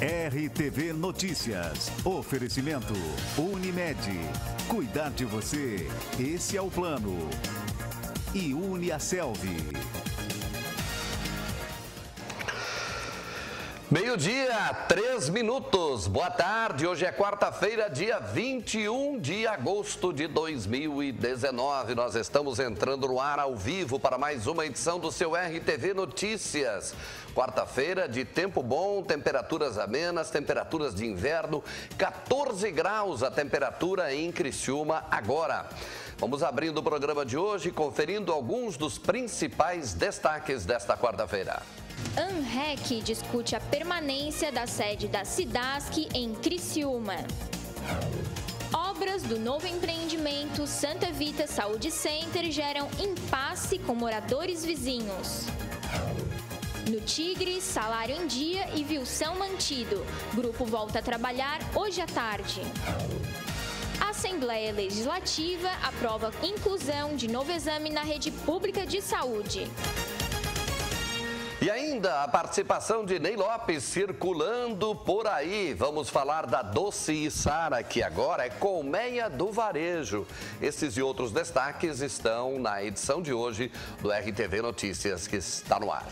RTV Notícias. Oferecimento Unimed. Cuidar de você. Esse é o plano. E Une a Selvi. Meio-dia, três minutos. Boa tarde. Hoje é quarta-feira, dia 21 de agosto de 2019. Nós estamos entrando no ar ao vivo para mais uma edição do seu RTV Notícias. Quarta-feira de tempo bom, temperaturas amenas, temperaturas de inverno, 14 graus a temperatura em Criciúma agora. Vamos abrindo o programa de hoje, conferindo alguns dos principais destaques desta quarta-feira. ANREC discute a permanência da sede da SIDASC em Criciúma. Obras do novo empreendimento Santa Vita Saúde Center geram impasse com moradores vizinhos. No Tigre, salário em dia e vilsão mantido. Grupo volta a trabalhar hoje à tarde. Assembleia Legislativa aprova inclusão de novo exame na rede pública de saúde. E ainda a participação de Ney Lopes circulando por aí. Vamos falar da Doce Sara, que agora é colmeia do varejo. Esses e outros destaques estão na edição de hoje do RTV Notícias, que está no ar.